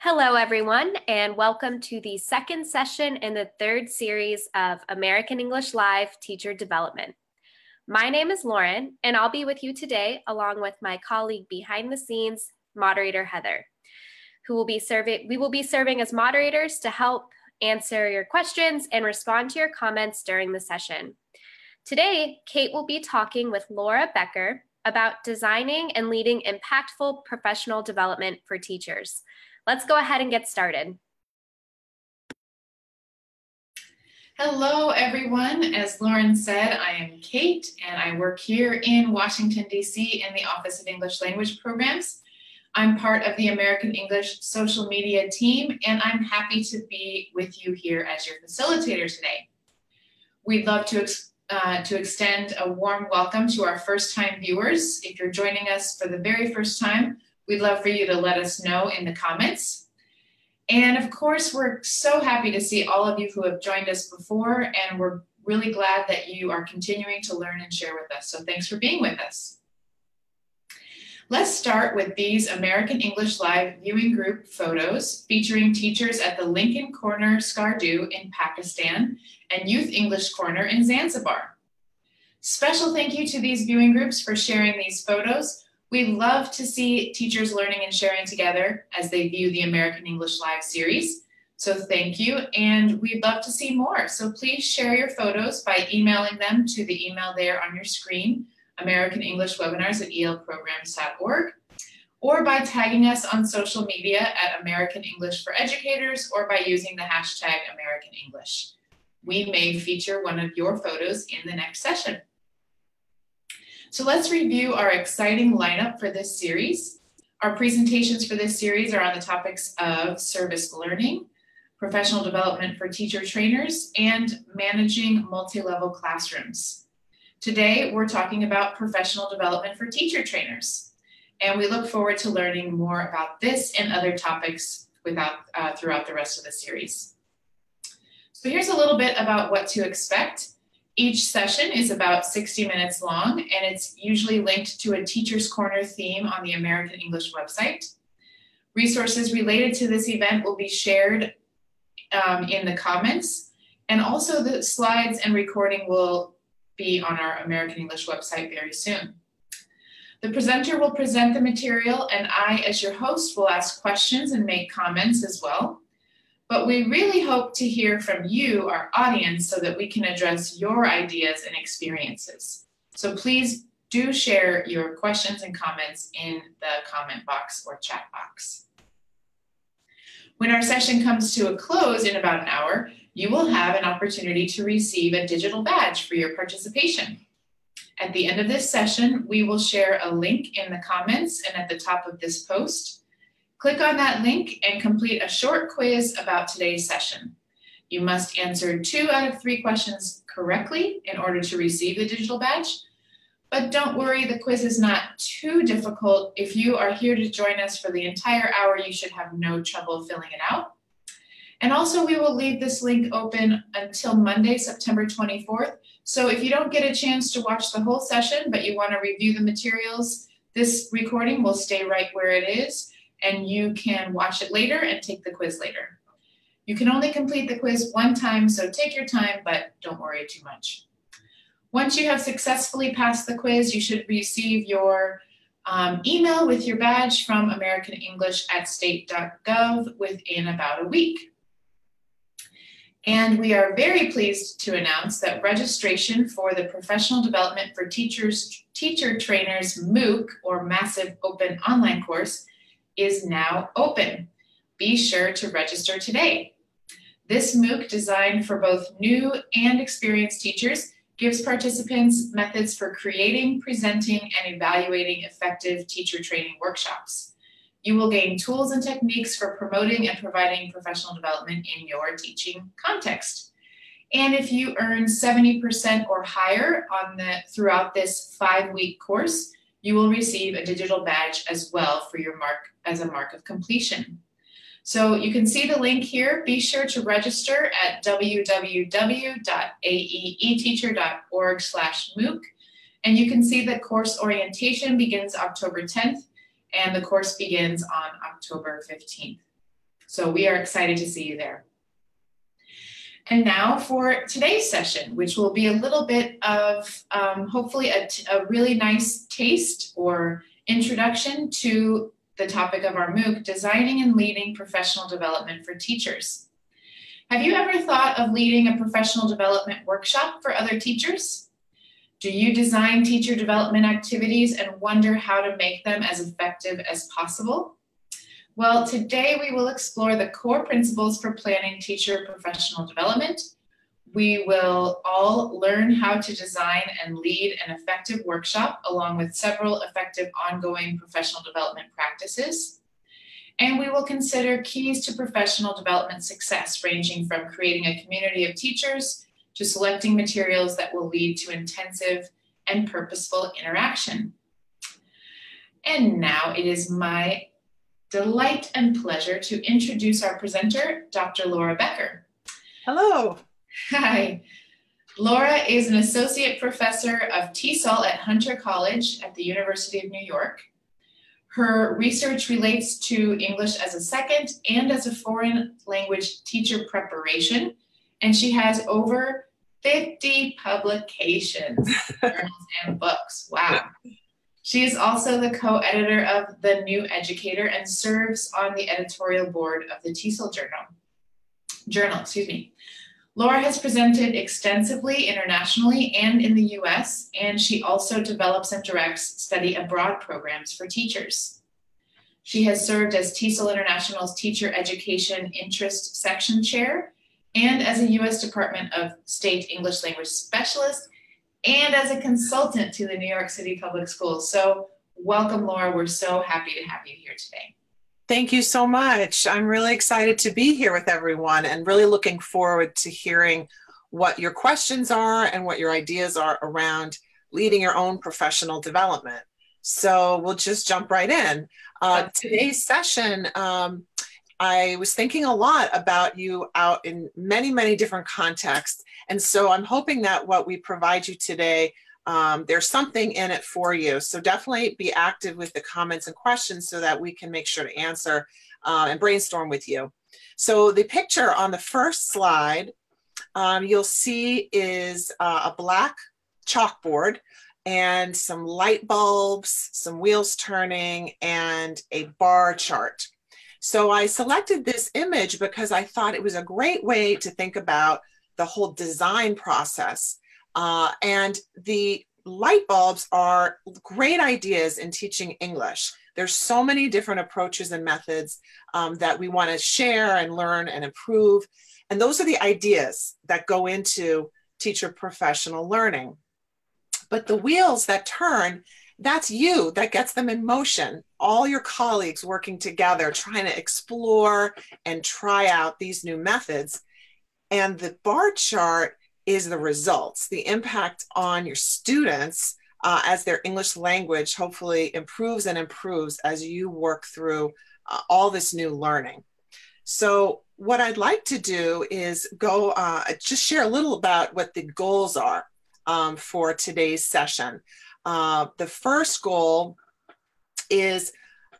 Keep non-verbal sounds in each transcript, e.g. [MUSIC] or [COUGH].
Hello, everyone, and welcome to the second session in the third series of American English Live Teacher Development. My name is Lauren, and I'll be with you today along with my colleague behind the scenes, moderator Heather, who will be serving, we will be serving as moderators to help answer your questions and respond to your comments during the session. Today, Kate will be talking with Laura Becker about designing and leading impactful professional development for teachers. Let's go ahead and get started. Hello, everyone. As Lauren said, I am Kate, and I work here in Washington, D.C. in the Office of English Language Programs. I'm part of the American English social media team, and I'm happy to be with you here as your facilitator today. We'd love to, uh, to extend a warm welcome to our first time viewers. If you're joining us for the very first time, We'd love for you to let us know in the comments. And of course, we're so happy to see all of you who have joined us before, and we're really glad that you are continuing to learn and share with us. So thanks for being with us. Let's start with these American English Live viewing group photos featuring teachers at the Lincoln Corner Skardu in Pakistan and Youth English Corner in Zanzibar. Special thank you to these viewing groups for sharing these photos we love to see teachers learning and sharing together as they view the American English Live series. So thank you, and we'd love to see more. So please share your photos by emailing them to the email there on your screen, American English Webinars at elprograms.org, or by tagging us on social media at American English for Educators or by using the hashtag American English. We may feature one of your photos in the next session. So let's review our exciting lineup for this series. Our presentations for this series are on the topics of service learning, professional development for teacher trainers, and managing multi-level classrooms. Today, we're talking about professional development for teacher trainers. And we look forward to learning more about this and other topics without, uh, throughout the rest of the series. So here's a little bit about what to expect. Each session is about 60 minutes long, and it's usually linked to a Teacher's Corner theme on the American English website. Resources related to this event will be shared um, in the comments, and also the slides and recording will be on our American English website very soon. The presenter will present the material, and I, as your host, will ask questions and make comments as well. But we really hope to hear from you, our audience, so that we can address your ideas and experiences. So please do share your questions and comments in the comment box or chat box. When our session comes to a close in about an hour, you will have an opportunity to receive a digital badge for your participation. At the end of this session, we will share a link in the comments and at the top of this post Click on that link and complete a short quiz about today's session. You must answer two out of three questions correctly in order to receive the digital badge. But don't worry, the quiz is not too difficult. If you are here to join us for the entire hour, you should have no trouble filling it out. And also we will leave this link open until Monday, September 24th. So if you don't get a chance to watch the whole session, but you wanna review the materials, this recording will stay right where it is and you can watch it later and take the quiz later. You can only complete the quiz one time, so take your time, but don't worry too much. Once you have successfully passed the quiz, you should receive your um, email with your badge from American English at state.gov within about a week. And we are very pleased to announce that registration for the Professional Development for Teachers, Teacher Trainers MOOC, or Massive Open Online course, is now open. Be sure to register today. This MOOC, designed for both new and experienced teachers, gives participants methods for creating, presenting, and evaluating effective teacher training workshops. You will gain tools and techniques for promoting and providing professional development in your teaching context. And if you earn 70% or higher on the throughout this five-week course, you will receive a digital badge as well for your mark as a mark of completion. So you can see the link here. Be sure to register at www.aeeteacher.org slash MOOC. And you can see that course orientation begins October 10th and the course begins on October 15th. So we are excited to see you there. And now for today's session, which will be a little bit of um, hopefully a, a really nice taste or introduction to the topic of our MOOC, Designing and Leading Professional Development for Teachers. Have you ever thought of leading a professional development workshop for other teachers? Do you design teacher development activities and wonder how to make them as effective as possible? Well, today we will explore the core principles for planning teacher professional development. We will all learn how to design and lead an effective workshop along with several effective ongoing professional development practices. And we will consider keys to professional development success, ranging from creating a community of teachers to selecting materials that will lead to intensive and purposeful interaction. And now it is my delight and pleasure to introduce our presenter, Dr. Laura Becker. Hello. Hi. Laura is an associate professor of TESOL at Hunter College at the University of New York. Her research relates to English as a second and as a foreign language teacher preparation, and she has over 50 publications, [LAUGHS] journals, and books. Wow. She is also the co-editor of The New Educator and serves on the editorial board of the TESOL Journal. Journal, excuse me. Laura has presented extensively internationally and in the US, and she also develops and directs study abroad programs for teachers. She has served as TESOL International's Teacher Education Interest Section Chair and as a US Department of State English Language Specialist and as a consultant to the New York City Public Schools. So, welcome, Laura. We're so happy to have you here today. Thank you so much. I'm really excited to be here with everyone and really looking forward to hearing what your questions are and what your ideas are around leading your own professional development. So, we'll just jump right in. Uh, today's session, um, I was thinking a lot about you out in many, many different contexts and so I'm hoping that what we provide you today, um, there's something in it for you. So definitely be active with the comments and questions so that we can make sure to answer uh, and brainstorm with you. So the picture on the first slide, um, you'll see is uh, a black chalkboard and some light bulbs, some wheels turning, and a bar chart. So I selected this image because I thought it was a great way to think about the whole design process. Uh, and the light bulbs are great ideas in teaching English. There's so many different approaches and methods um, that we want to share and learn and improve. And those are the ideas that go into teacher professional learning. But the wheels that turn, that's you that gets them in motion. All your colleagues working together, trying to explore and try out these new methods. And the bar chart is the results, the impact on your students uh, as their English language hopefully improves and improves as you work through uh, all this new learning. So, what I'd like to do is go uh, just share a little about what the goals are um, for today's session. Uh, the first goal is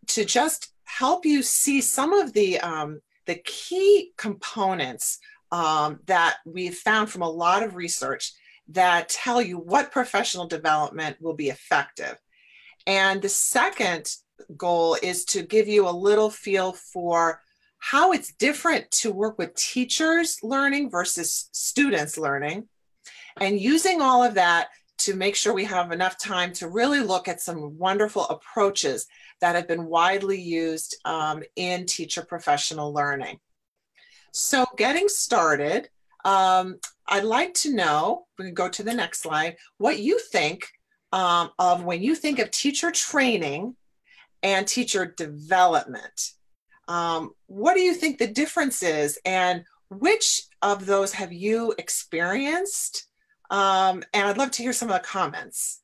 to just help you see some of the um, the key components um, that we've found from a lot of research that tell you what professional development will be effective. And the second goal is to give you a little feel for how it's different to work with teachers learning versus students learning, and using all of that to make sure we have enough time to really look at some wonderful approaches that have been widely used um, in teacher professional learning. So getting started, um, I'd like to know, we can go to the next slide, what you think um, of when you think of teacher training and teacher development. Um, what do you think the difference is and which of those have you experienced? Um, and I'd love to hear some of the comments.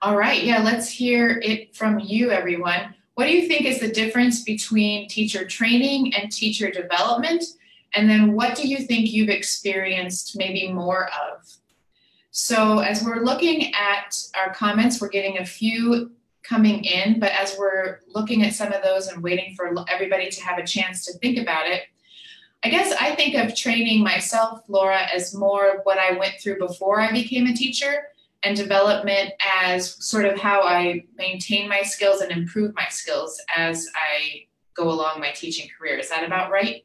All right, yeah, let's hear it from you, everyone. What do you think is the difference between teacher training and teacher development? And then what do you think you've experienced maybe more of? So as we're looking at our comments, we're getting a few coming in, but as we're looking at some of those and waiting for everybody to have a chance to think about it, I guess I think of training myself, Laura, as more what I went through before I became a teacher and development as sort of how I maintain my skills and improve my skills as I go along my teaching career. Is that about right?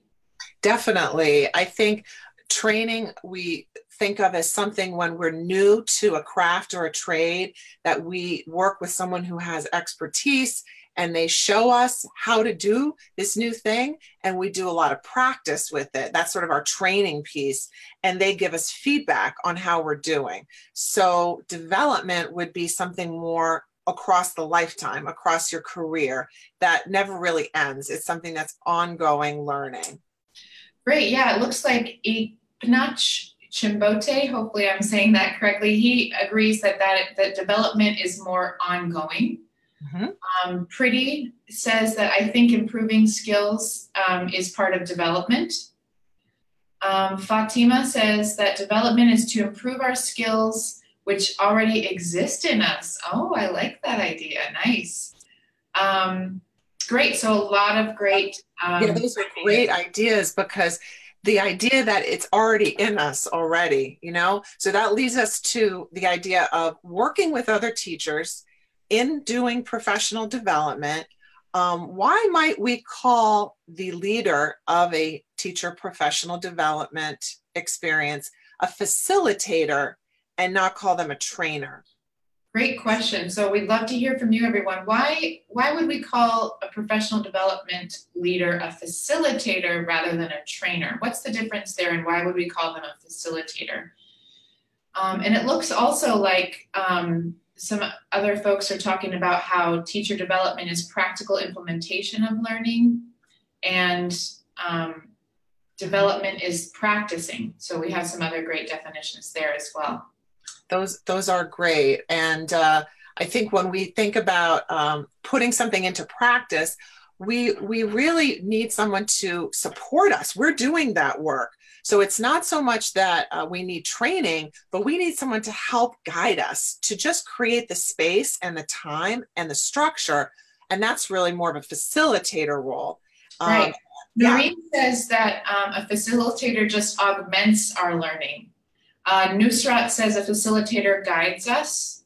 Definitely. I think training we think of as something when we're new to a craft or a trade that we work with someone who has expertise and they show us how to do this new thing and we do a lot of practice with it. That's sort of our training piece and they give us feedback on how we're doing. So development would be something more across the lifetime across your career that never really ends. It's something that's ongoing learning. Great. Yeah it looks like Ipnach Chimbote, hopefully I'm saying that correctly, he agrees that that, that development is more ongoing. Mm-hmm. Um, Pretty says that I think improving skills um, is part of development. Um, Fatima says that development is to improve our skills which already exist in us. Oh, I like that idea. Nice. Um, great. So a lot of great. Um, yeah, those are great ideas because the idea that it's already in us already, you know? So that leads us to the idea of working with other teachers in doing professional development, um, why might we call the leader of a teacher professional development experience a facilitator and not call them a trainer? Great question. So we'd love to hear from you, everyone. Why why would we call a professional development leader a facilitator rather than a trainer? What's the difference there, and why would we call them a facilitator? Um, and it looks also like um, some other folks are talking about how teacher development is practical implementation of learning and um, development is practicing. So we have some other great definitions there as well. Those those are great, and uh, I think when we think about um, putting something into practice, we we really need someone to support us. We're doing that work. So it's not so much that uh, we need training, but we need someone to help guide us to just create the space and the time and the structure. And that's really more of a facilitator role. Um, right. Noreen yeah. says that um, a facilitator just augments our learning. Uh, Nusrat says a facilitator guides us.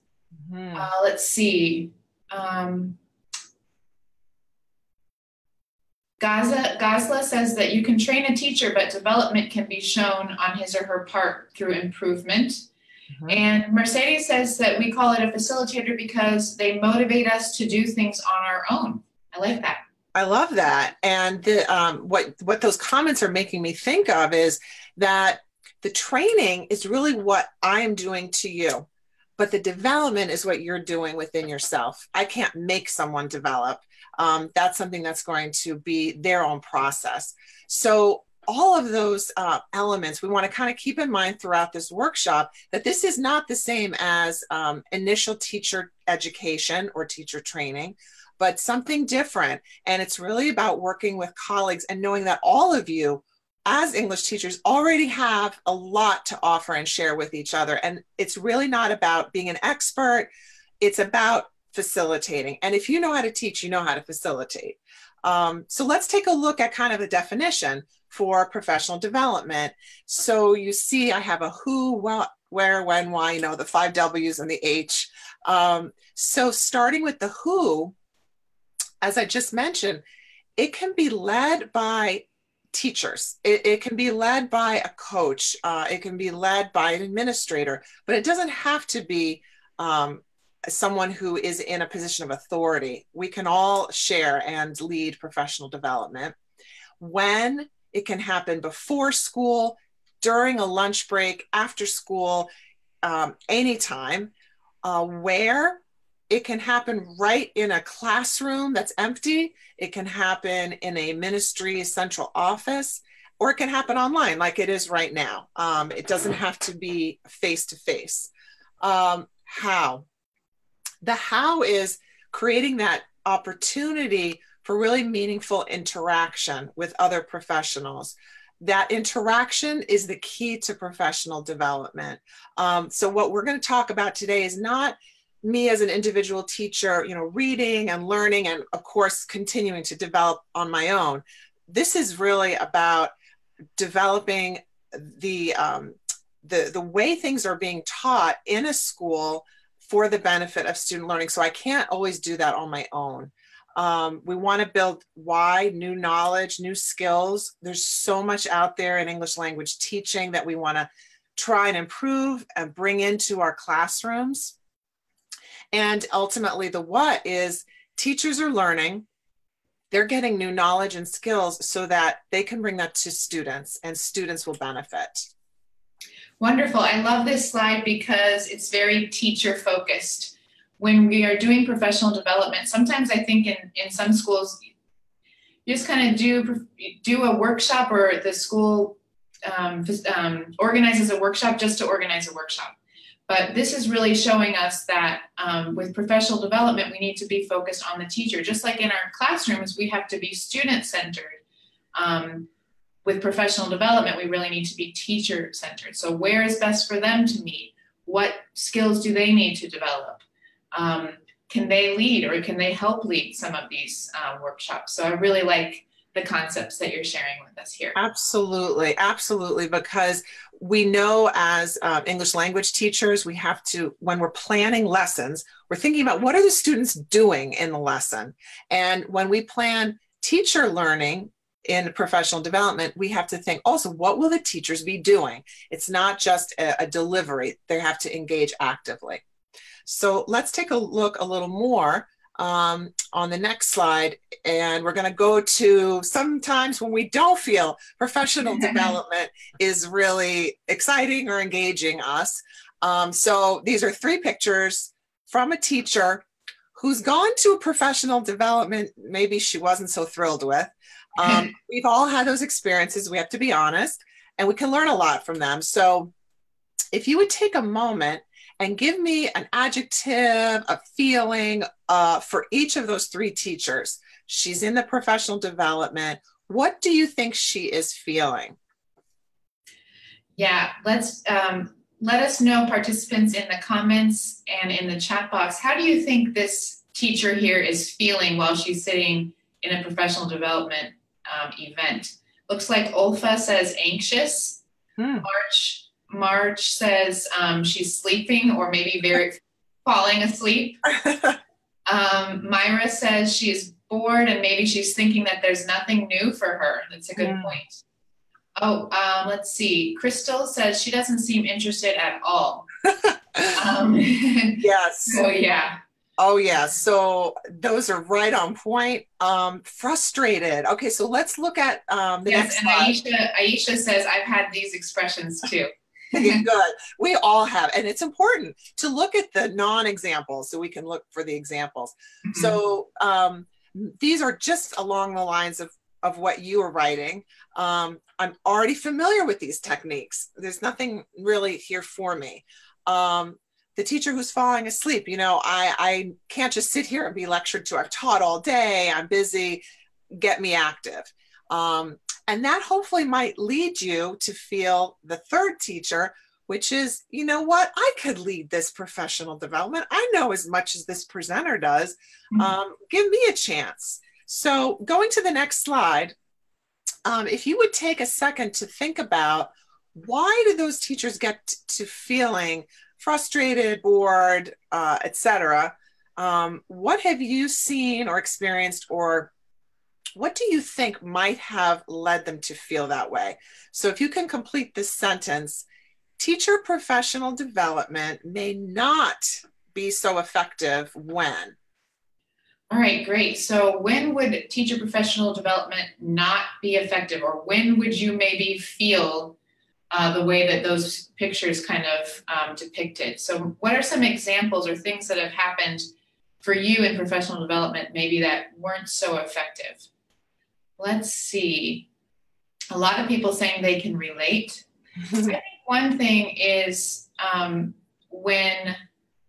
Mm-hmm. Uh, let's see. Um, Gaza, Gazla says that you can train a teacher, but development can be shown on his or her part through improvement. Mm-hmm. And Mercedes says that we call it a facilitator because they motivate us to do things on our own. I like that. I love that. And the, um, what what those comments are making me think of is that the training is really what I am doing to you, but the development is what you're doing within yourself. I can't make someone develop um, that's something that's going to be their own process. So all of those uh, elements we want to kind of keep in mind throughout this workshop that this is not the same as um, initial teacher education or teacher training but something different. And it's really about working with colleagues and knowing that all of you as english teachers already have a lot to offer and share with each other. And it's really not about being an expert. It's about facilitating. And if you know how to teach, you know how to facilitate. Um, so let's take a look at kind of the definition for professional development. So you see, I have a who, well, where, when, why, you know, the five W's and the H. Um, so starting with the who, as I just mentioned, it can be led by teachers. It, it can be led by a coach. Uh, it can be led by an administrator, but it doesn't have to be um, someone who is in a position of authority. We can all share and lead professional development. When it can happen before school, during a lunch break, after school, um, anytime. Uh, where it can happen right in a classroom that's empty, it can happen in a ministry central office, or it can happen online like it is right now. Um, it doesn't have to be face to face. How? The how is creating that opportunity for really meaningful interaction with other professionals. That interaction is the key to professional development. Um, so, what we're going to talk about today is not me as an individual teacher, you know, reading and learning, and of course, continuing to develop on my own. This is really about developing the um, the the way things are being taught in a school for the benefit of student learning. So I can't always do that on my own. Um, we want to build why new knowledge, new skills. There's so much out there in English language teaching that we want to try and improve and bring into our classrooms. And ultimately, the what is teachers are learning, they're getting new knowledge and skills so that they can bring that to students and students will benefit. Wonderful. I love this slide because it's very teacher focused. When we are doing professional development, sometimes I think in, in some schools, you just kind of do do a workshop or the school um, um, organizes a workshop just to organize a workshop. But this is really showing us that um, with professional development, we need to be focused on the teacher. Just like in our classrooms, we have to be student centered. Um, with professional development, we really need to be teacher centered. So, where is best for them to meet? What skills do they need to develop? Um, can they lead or can they help lead some of these uh, workshops? So, I really like the concepts that you're sharing with us here. Absolutely, absolutely, because we know as uh, English language teachers, we have to, when we're planning lessons, we're thinking about what are the students doing in the lesson. And when we plan teacher learning in professional development, we have to think also, what will the teachers be doing? It's not just a, a delivery, they have to engage actively. So let's take a look a little more um, on the next slide. And we're going to go to sometimes when we don't feel professional [LAUGHS] development is really exciting or engaging us. Um, so these are three pictures from a teacher who's gone to a professional development maybe she wasn't so thrilled with. Um, we've all had those experiences, we have to be honest, and we can learn a lot from them. So if you would take a moment and give me an adjective, a feeling uh, for each of those three teachers. She's in the professional development. What do you think she is feeling? Yeah, let's um, let us know, participants, in the comments and in the chat box. How do you think this teacher here is feeling while she's sitting in a professional development um, event? Looks like Olfa says anxious. Hmm. March March says um, she's sleeping or maybe very [LAUGHS] falling asleep. Um, Myra says she's bored and maybe she's thinking that there's nothing new for her. That's a good mm. point. Oh, um, let's see. Crystal says she doesn't seem interested at all. [LAUGHS] um, [LAUGHS] yes. So yeah. Oh yeah. So those are right on point. Um, frustrated. Okay, so let's look at um, the yes, next. And Aisha, Aisha says I've had these expressions too. [LAUGHS] [LAUGHS] Good. We all have. And it's important to look at the non examples so we can look for the examples. Mm-hmm. So um, these are just along the lines of, of what you are writing. Um, I'm already familiar with these techniques. There's nothing really here for me. Um, the teacher who's falling asleep, you know, I, I can't just sit here and be lectured to. I've taught all day, I'm busy, get me active. Um, and that hopefully might lead you to feel the third teacher, which is, you know what, I could lead this professional development. I know as much as this presenter does. Mm-hmm. Um, give me a chance. So, going to the next slide, um, if you would take a second to think about why do those teachers get to feeling frustrated, bored, uh, etc. Um, what have you seen or experienced or what do you think might have led them to feel that way? So if you can complete this sentence, teacher professional development may not be so effective when. All right, great. So when would teacher professional development not be effective, or when would you maybe feel uh, the way that those pictures kind of um, depicted? So, what are some examples or things that have happened for you in professional development, maybe that weren't so effective? let's see. A lot of people saying they can relate. [LAUGHS] I think one thing is um, when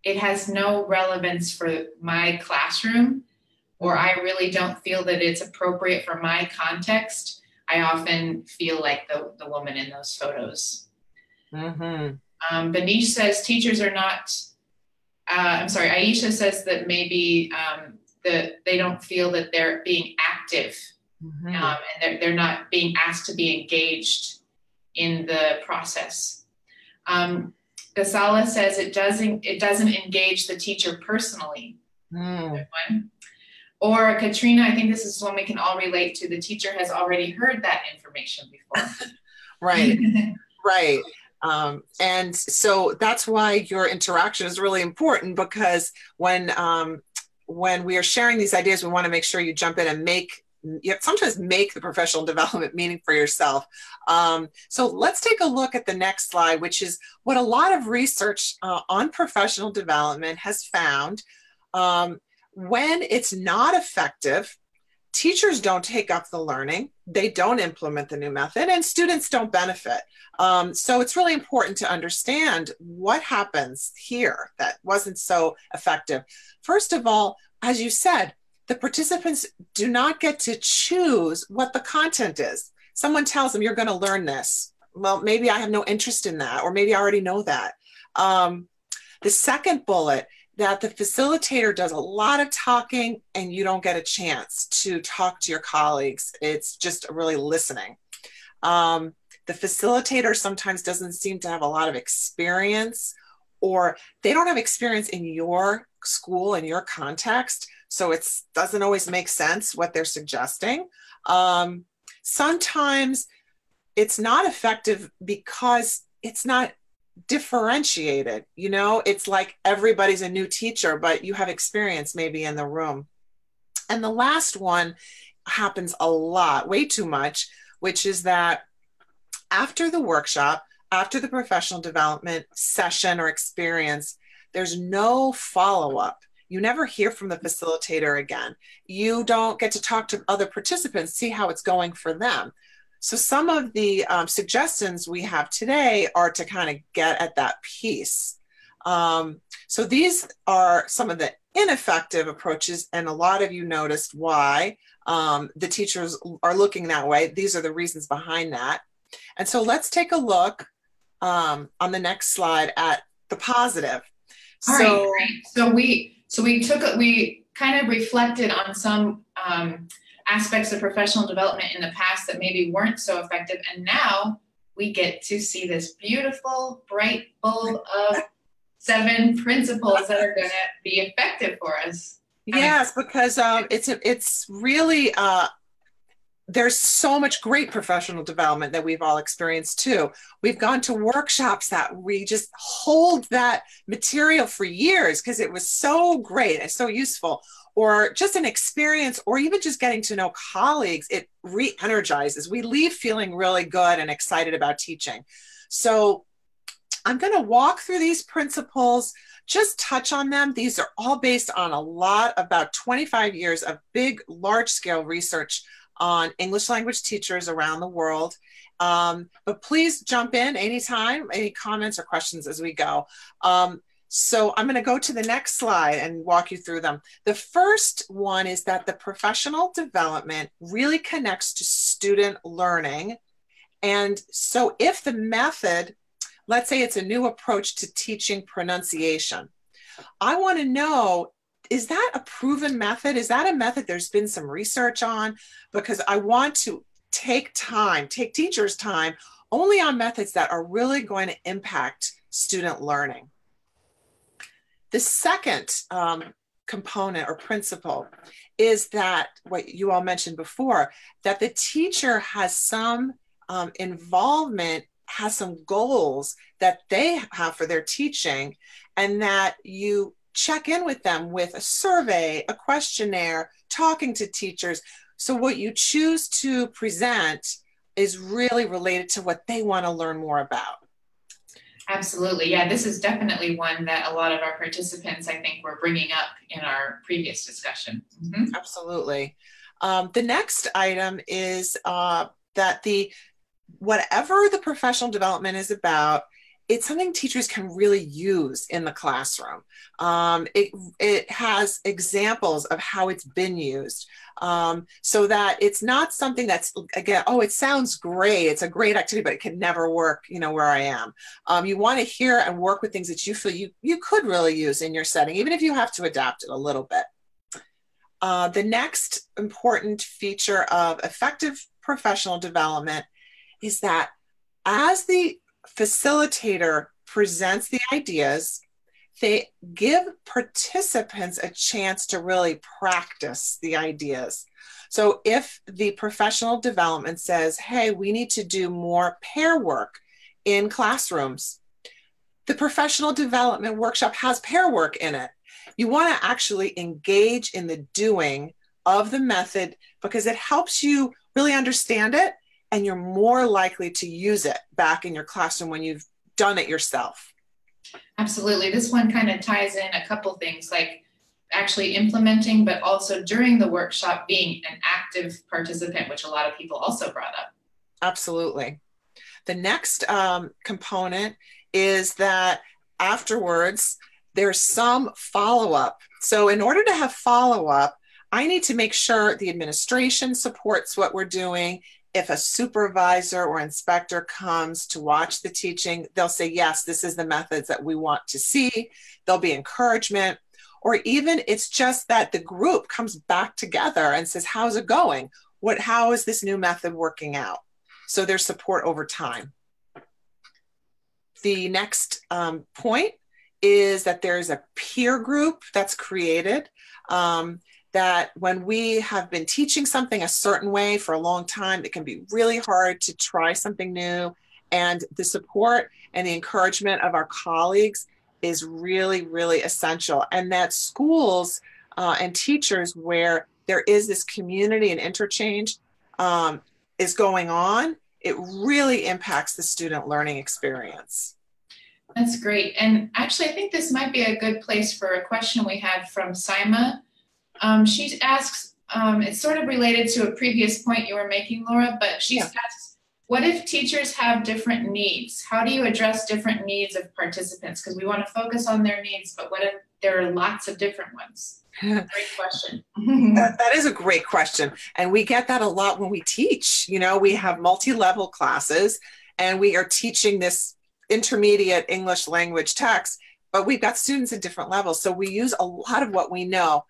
it has no relevance for my classroom, or I really don't feel that it's appropriate for my context, I often feel like the, the woman in those photos. Mm-hmm. Um, Benish says teachers are not uh, I'm sorry, Aisha says that maybe um, that they don't feel that they're being active mm-hmm. um, and they're, they're not being asked to be engaged in the process. Um, Gasala says it doesn't it doesn't engage the teacher personally. Mm. Or Katrina, I think this is one we can all relate to. The teacher has already heard that information before. [LAUGHS] [LAUGHS] right, right. Um, and so that's why your interaction is really important because when um, when we are sharing these ideas, we want to make sure you jump in and make you sometimes make the professional [LAUGHS] development meaning for yourself. Um, so let's take a look at the next slide, which is what a lot of research uh, on professional development has found. Um, when it's not effective, teachers don't take up the learning, they don't implement the new method, and students don't benefit. Um, so it's really important to understand what happens here that wasn't so effective. First of all, as you said, the participants do not get to choose what the content is. Someone tells them, You're going to learn this. Well, maybe I have no interest in that, or maybe I already know that. Um, the second bullet that the facilitator does a lot of talking and you don't get a chance to talk to your colleagues. It's just really listening. Um, the facilitator sometimes doesn't seem to have a lot of experience or they don't have experience in your school and your context so it doesn't always make sense what they're suggesting. Um, sometimes it's not effective because it's not differentiated. You know, it's like everybody's a new teacher, but you have experience maybe in the room. And the last one happens a lot, way too much, which is that after the workshop, after the professional development session or experience, there's no follow up you never hear from the facilitator again. You don't get to talk to other participants, see how it's going for them. So, some of the um, suggestions we have today are to kind of get at that piece. Um, so, these are some of the ineffective approaches, and a lot of you noticed why um, the teachers are looking that way. These are the reasons behind that. And so, let's take a look um, on the next slide at the positive. All so, right, so we so we took we kind of reflected on some um, aspects of professional development in the past that maybe weren't so effective, and now we get to see this beautiful bright bulb of seven principles that are going to be effective for us. Yes, because um, it's it's really uh, there's so much great professional development that we've all experienced too. We've gone to workshops that we just hold that material for years because it was so great and so useful, or just an experience, or even just getting to know colleagues. It re energizes. We leave feeling really good and excited about teaching. So I'm going to walk through these principles just touch on them. These are all based on a lot, about 25 years of big, large scale research on English language teachers around the world. Um, but please jump in anytime, any comments or questions as we go. Um, so I'm going to go to the next slide and walk you through them. The first one is that the professional development really connects to student learning. And so if the method, let's say it's a new approach to teaching pronunciation, I want to know is that a proven method? Is that a method there's been some research on? Because I want to take time, take teachers' time only on methods that are really going to impact student learning. The second um, component or principle is that what you all mentioned before, that the teacher has some um, involvement, has some goals that they have for their teaching, and that you check in with them with a survey, a questionnaire, talking to teachers. So, what you choose to present is really related to what they want to learn more about. Absolutely. Yeah, this is definitely one that a lot of our participants, I think, were bringing up in our previous discussion. Mm-hmm. Absolutely. Um, the next item is uh, that the whatever the professional development is about, it's something teachers can really use in the classroom. Um, it, it has examples of how it's been used um, so that it's not something that's, again, oh, it sounds great. It's a great activity, but it can never work, you know, where I am. Um, you want to hear and work with things that you feel you, you could really use in your setting, even if you have to adapt it a little bit. Uh, the next important feature of effective professional development is that as the facilitator presents the ideas, they give participants a chance to really practice the ideas. So if the professional development says, hey, we need to do more pair work in classrooms, the professional development workshop has pair work in it. You want to actually engage in the doing of the method because it helps you really understand it and you're more likely to use it back in your classroom when you've done it yourself. Absolutely. This one kind of ties in a couple things like actually implementing, but also during the workshop being an active participant, which a lot of people also brought up. Absolutely. The next um, component is that afterwards, there's some follow up. So, in order to have follow up, I need to make sure the administration supports what we're doing if a supervisor or inspector comes to watch the teaching, they'll say, yes, this is the methods that we want to see. There'll be encouragement. Or even it's just that the group comes back together and says, how's it going? What, how is this new method working out? So there's support over time. The next um, point is that there's a peer group that's created. Um, that when we have been teaching something a certain way for a long time, it can be really hard to try something new. And the support and the encouragement of our colleagues is really, really essential. And that schools uh, and teachers where there is this community and interchange um, is going on, it really impacts the student learning experience. That's great. And actually, I think this might be a good place for a question we had from Sima um, she asks, um, it's sort of related to a previous point you were making, Laura, but she yeah. asks, what if teachers have different needs? How do you address different needs of participants? Because we want to focus on their needs, but what if there are lots of different ones? [LAUGHS] Great question. that, that is a great question. And we get that a lot when we teach. You know, we have multi level classes and we are teaching this intermediate English language text, but we've got students at different levels. So we use a lot of what we know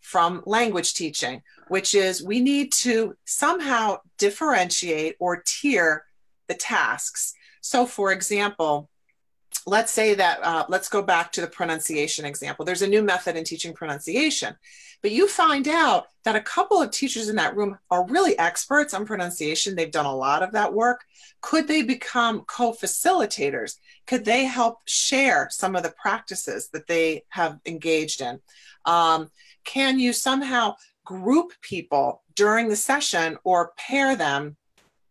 from language teaching, which is we need to somehow differentiate or tier the tasks. So, for example, let's say that, uh, let's go back to the pronunciation example. There's a new method in teaching pronunciation, but you find out that a couple of teachers in that room are really experts on pronunciation. They've done a lot of that work. Could they become co facilitators? Could they help share some of the practices that they have engaged in? Um, can you somehow group people during the session or pair them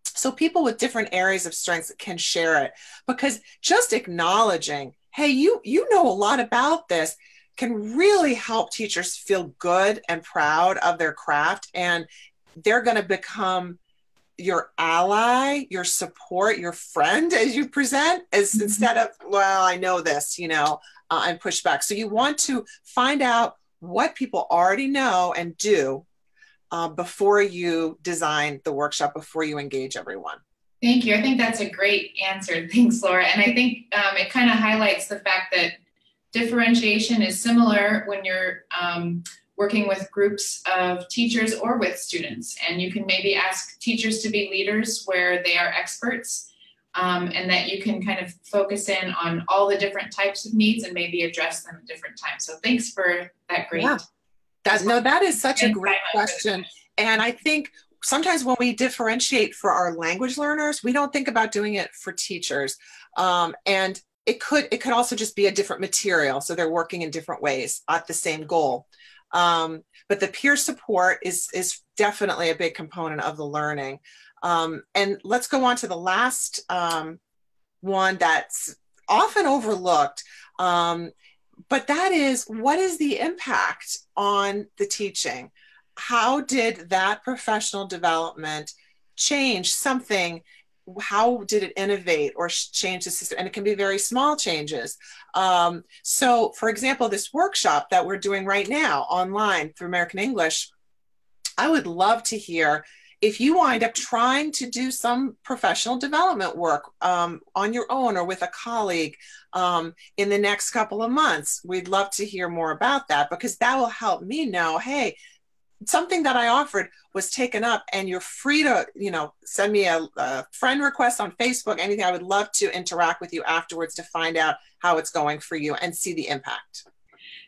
so people with different areas of strengths can share it because just acknowledging hey you you know a lot about this can really help teachers feel good and proud of their craft and they're going to become your ally your support your friend as you present as mm-hmm. instead of well i know this you know uh, and push back so you want to find out what people already know and do uh, before you design the workshop, before you engage everyone. Thank you. I think that's a great answer. [LAUGHS] Thanks, Laura. And I think um, it kind of highlights the fact that differentiation is similar when you're um, working with groups of teachers or with students. And you can maybe ask teachers to be leaders where they are experts um, and that you can kind of focus in on all the different types of needs and maybe address them at different times. So thanks for that great. Yeah. That, no, that is such a great question. And I think sometimes when we differentiate for our language learners, we don't think about doing it for teachers. Um, and it could it could also just be a different material, so they're working in different ways at the same goal. Um, but the peer support is is definitely a big component of the learning. Um, and let's go on to the last um, one that's often overlooked. Um, but that is what is the impact on the teaching? How did that professional development change something how did it innovate or change the system? And it can be very small changes. Um, so, for example, this workshop that we're doing right now online through American English, I would love to hear if you wind up trying to do some professional development work um, on your own or with a colleague um, in the next couple of months, we'd love to hear more about that because that will help me know hey, something that I offered was taken up, and you're free to, you know, send me a, a, friend request on Facebook, anything. I would love to interact with you afterwards to find out how it's going for you and see the impact.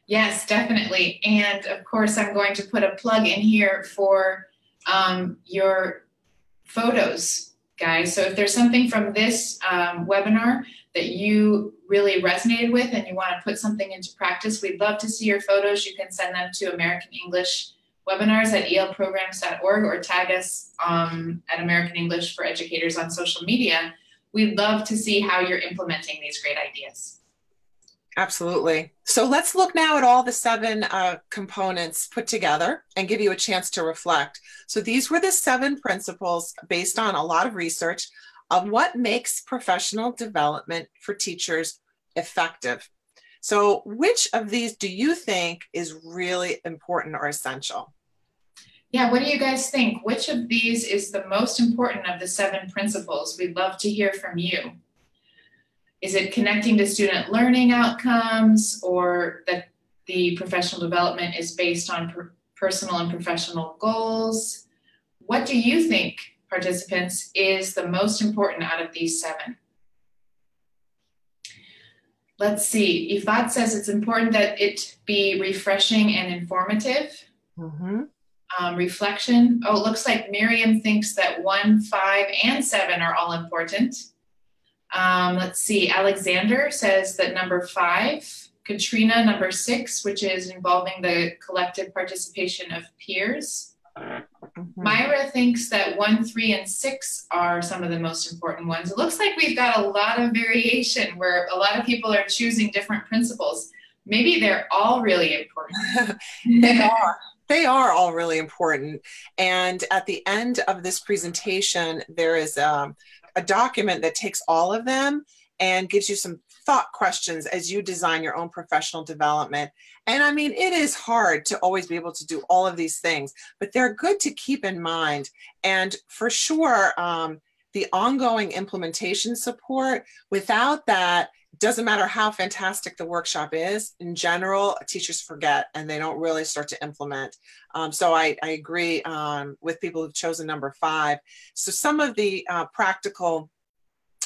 Yes, definitely. And of course, I'm going to put a plug in here for um, your photos, guys. So if there's something from this um, webinar that you really resonated with and you want to put something into practice, we'd love to see your photos. You can send them to American English webinars at elprograms.org or tag us um, at American English for Educators on social media. We'd love to see how you're implementing these great ideas. Absolutely. So let's look now at all the seven uh, components put together and give you a chance to reflect. So these were the seven principles based on a lot of research of what makes professional development for teachers effective. So, which of these do you think is really important or essential? Yeah, what do you guys think? Which of these is the most important of the seven principles? We'd love to hear from you. Is it connecting to student learning outcomes or that the professional development is based on per personal and professional goals? What do you think, participants, is the most important out of these seven? Let's see. Ifat says it's important that it be refreshing and informative. Mm -hmm. um, reflection. Oh, it looks like Miriam thinks that one, five, and seven are all important. Um, let's see, Alexander says that number five, Katrina, number six, which is involving the collective participation of peers. Mm-hmm. Myra thinks that one, three, and six are some of the most important ones. It looks like we've got a lot of variation where a lot of people are choosing different principles. Maybe they're all really important. [LAUGHS] they are. They are all really important. And at the end of this presentation, there is um, a document that takes all of them and gives you some thought questions as you design your own professional development. And I mean, it is hard to always be able to do all of these things, but they're good to keep in mind. And for sure, um, the ongoing implementation support, without that, doesn't matter how fantastic the workshop is, in general, teachers forget and they don't really start to implement. Um, so I, I agree um, with people who've chosen number five. So some of the uh, practical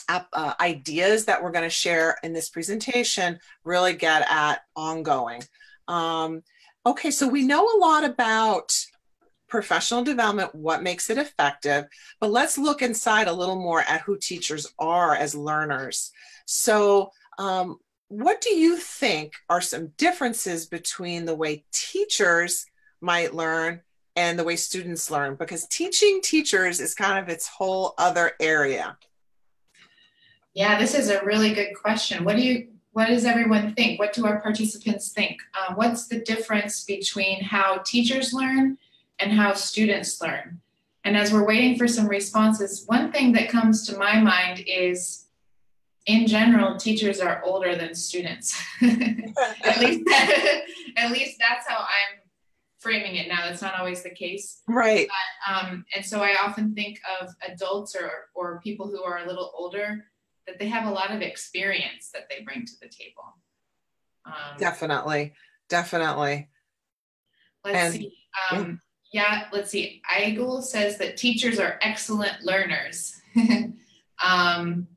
uh, ideas that we're going to share in this presentation really get at ongoing. Um, okay, so we know a lot about professional development, what makes it effective, but let's look inside a little more at who teachers are as learners. So, um, what do you think are some differences between the way teachers might learn and the way students learn? Because teaching teachers is kind of its whole other area. Yeah, this is a really good question. What do you what does everyone think? What do our participants think? Um, what's the difference between how teachers learn and how students learn? And as we're waiting for some responses, one thing that comes to my mind is in general, teachers are older than students. [LAUGHS] at least, [LAUGHS] at least that's how I'm framing it now. That's not always the case, right? But, um, and so I often think of adults or or people who are a little older that they have a lot of experience that they bring to the table. Um, definitely, definitely. Let's and, see. Um, yeah. yeah, let's see. Eigel says that teachers are excellent learners. [LAUGHS] um,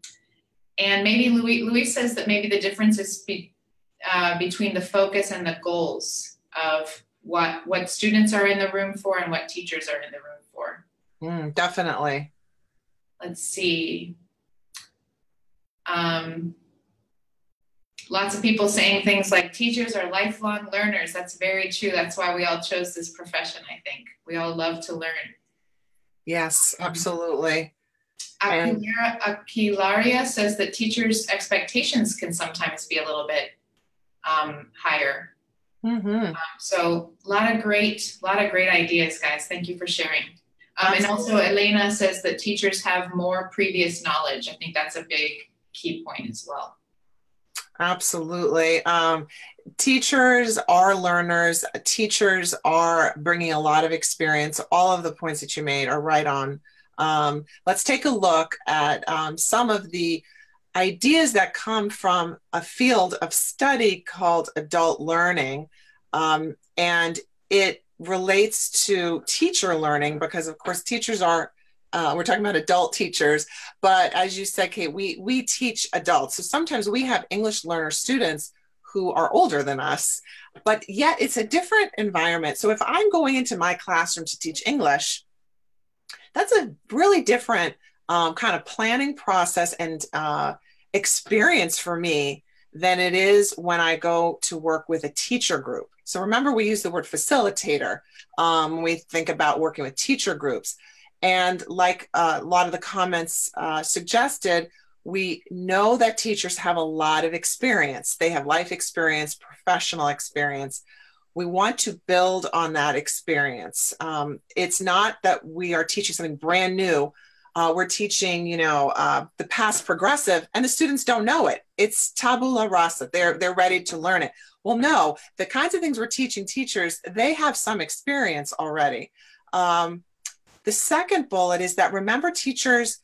and maybe Louis, Louis says that maybe the difference is be, uh, between the focus and the goals of what what students are in the room for and what teachers are in the room for. Mm, definitely. Let's see. Um, lots of people saying things like teachers are lifelong learners. That's very true. That's why we all chose this profession, I think. We all love to learn. Yes, absolutely. Aquilaria, says that teachers' expectations can sometimes be a little bit um, higher. Mm-hmm. Um, so a lot of great, a lot of great ideas, guys. Thank you for sharing. Um, and also, Elena says that teachers have more previous knowledge. I think that's a big key point as well. Absolutely. Um, teachers are learners. Teachers are bringing a lot of experience. All of the points that you made are right on. Um, let's take a look at um, some of the ideas that come from a field of study called adult learning. Um, and it relates to teacher learning because, of course, teachers are uh, we're talking about adult teachers, but as you said, Kate, we we teach adults. So sometimes we have English learner students who are older than us, but yet it's a different environment. So if I'm going into my classroom to teach English, that's a really different um, kind of planning process and uh, experience for me than it is when I go to work with a teacher group. So remember, we use the word facilitator. Um, we think about working with teacher groups. And like uh, a lot of the comments uh, suggested, we know that teachers have a lot of experience. They have life experience, professional experience. We want to build on that experience. Um, it's not that we are teaching something brand new. Uh, we're teaching, you know, uh, the past progressive, and the students don't know it. It's tabula rasa. They're they're ready to learn it. Well, no, the kinds of things we're teaching teachers, they have some experience already. Um, the second bullet is that remember teachers,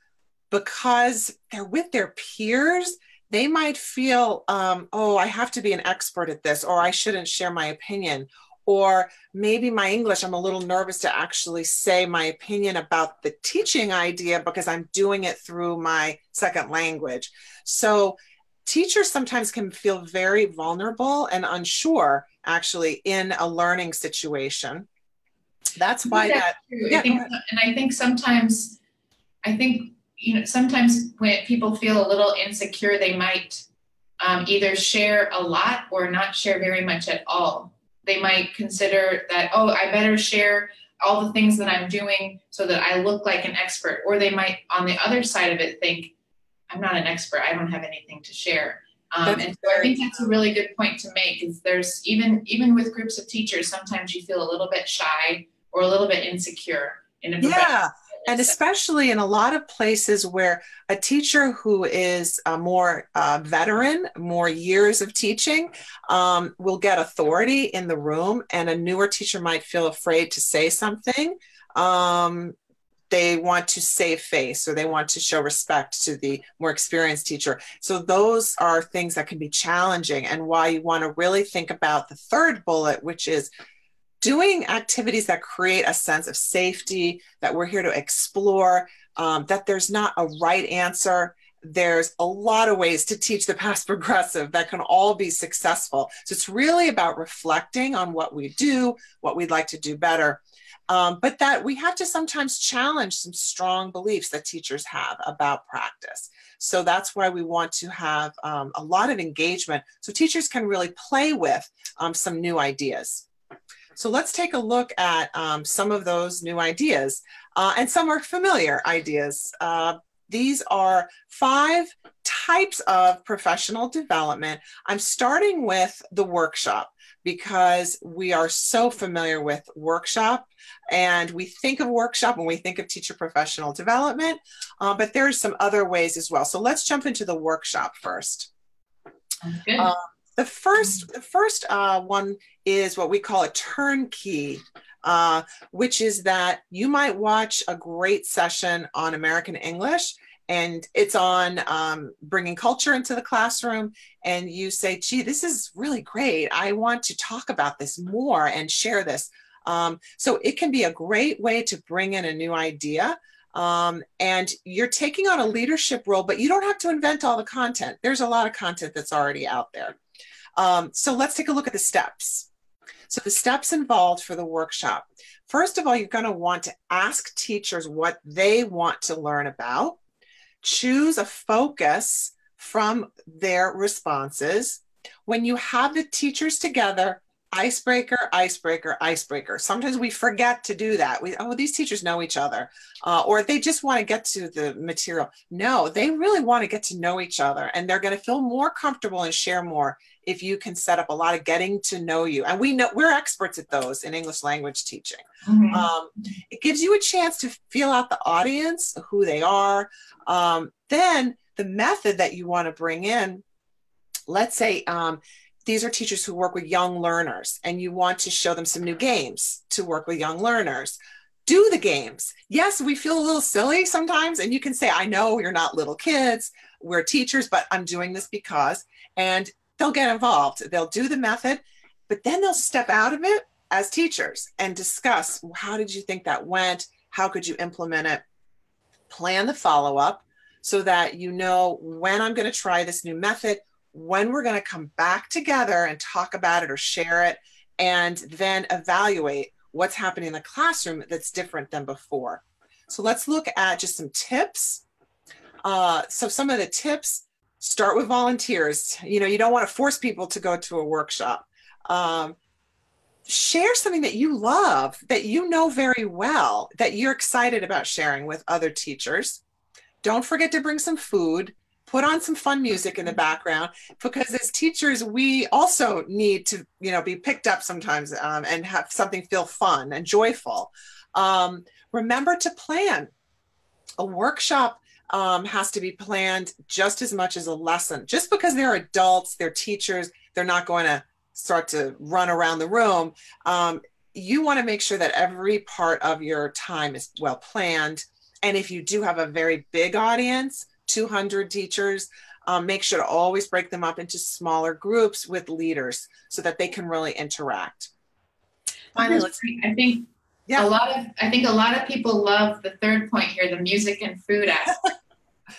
because they're with their peers, they might feel, um, oh, I have to be an expert at this, or I shouldn't share my opinion. Or maybe my English, I'm a little nervous to actually say my opinion about the teaching idea because I'm doing it through my second language. So teachers sometimes can feel very vulnerable and unsure actually in a learning situation that's why that, yeah. I think, and I think sometimes I think you know sometimes when people feel a little insecure they might um, either share a lot or not share very much at all. They might consider that oh i better share all the things that i'm doing so that i look like an expert. Or they might on the other side of it think i'm not an expert. I don't have anything to share. Um, and so I think that's a really good point to make. Is there's even even with groups of teachers, sometimes you feel a little bit shy or a little bit insecure in a yeah and especially in a lot of places where a teacher who is a more uh, veteran, more years of teaching, um, will get authority in the room, and a newer teacher might feel afraid to say something. Um, they want to save face or they want to show respect to the more experienced teacher. So, those are things that can be challenging, and why you want to really think about the third bullet, which is doing activities that create a sense of safety, that we're here to explore, um, that there's not a right answer. There's a lot of ways to teach the past [LAUGHS] progressive that can all be successful. So it's really about reflecting on what we do, what we'd like to do better. Um, but that we have to sometimes challenge some strong beliefs that teachers have about practice. So that's why we want to have um, a lot of engagement so teachers can really play with um, some new ideas. So let's take a look at um, some of those new ideas uh, and some are familiar ideas. Uh, these are five types of professional development. I'm starting with the workshop because we are so familiar with workshop and we think of workshop when we think of teacher professional development, uh, but there's some other ways as well. So let's jump into the workshop first. Uh, the first, the first uh, one is what we call a turnkey, uh, which is that you might watch a great session on American English and it's on um, bringing culture into the classroom and you say gee this is really great. I want to talk about this more and share this. Um, so it can be a great way to bring in a new idea um, and you're taking on a leadership role but you don't have to invent all the content. There's a lot of content that's already out there um, so let's take a look at the steps. So the steps involved for the workshop. First of all, you're going to want to ask teachers what they want to learn about. Choose a focus from their responses. When you have the teachers together, icebreaker, icebreaker, icebreaker. Sometimes we forget to do that. We oh these teachers know each other, uh, or they just want to get to the material. No, they really want to get to know each other, and they're going to feel more comfortable and share more if you can set up a lot of getting to know you. And we know we're experts at those in English language teaching. Mm-hmm. Um, it gives you a chance to feel out the audience, who they are. Um, then the method that you want to bring in, let's say um, these are teachers who work with young learners and you want to show them some new games to work with young learners do the games. Yes, we feel a little silly sometimes, and you can say, I know you're not little kids, we're teachers, but I'm doing this because, and they'll get involved. They'll do the method, but then they'll step out of it as teachers and discuss how did you think that went? How could you implement it? Plan the follow up so that you know when I'm going to try this new method, when we're going to come back together and talk about it or share it, and then evaluate what's happening in the classroom that's different than before. So let's look at just some tips. Uh, so some of the tips start with volunteers. You know, you don't want to force people to go to a workshop. Um, share something that you love, that you know very well, that you're excited about sharing with other teachers. Don't forget to bring some food put on some fun music in the background because as teachers we also need to you know be picked up sometimes um, and have something feel fun and joyful um, remember to plan a workshop um, has to be planned just as much as a lesson just because they're adults they're teachers they're not going to start to run around the room um, you want to make sure that every part of your time is well planned and if you do have a very big audience 200 teachers, um, make sure to always break them up into smaller groups with leaders so that they can really interact. Finally, let's I think yeah. a lot of I think a lot of people love the third point here, the music and food aspect. [LAUGHS]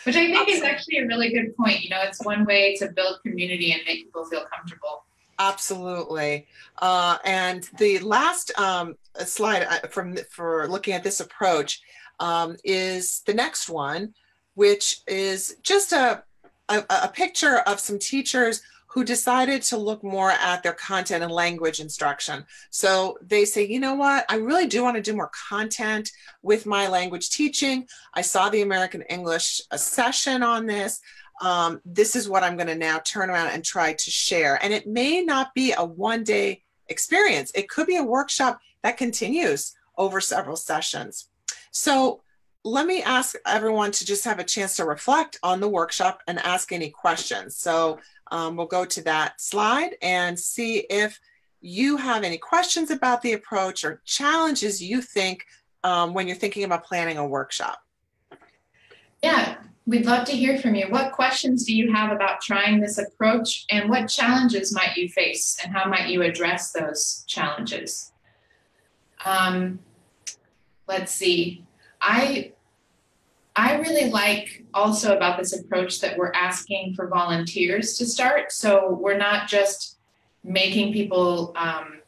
which I think Absolutely. is actually a really good point. You know, it's one way to build community and make people feel comfortable. Absolutely. Uh, and the last um, slide uh, from for looking at this approach um, is the next one, which is just a, a, a picture of some teachers who decided to look more at their content and language instruction. So they say, you know what, I really do want to do more content with my language teaching. I saw the American English session on this. Um, this is what I'm going to now turn around and try to share. And it may not be a one day experience, it could be a workshop that continues over several sessions. So let me ask everyone to just have a chance to reflect on the workshop and ask any questions. So um, we'll go to that slide and see if you have any questions about the approach or challenges you think um, when you're thinking about planning a workshop. Yeah, we'd love to hear from you. What questions do you have about trying this approach and what challenges might you face and how might you address those challenges? Um, let's see. I I really like also about this approach that we're asking for volunteers to start. So we're not just making people um,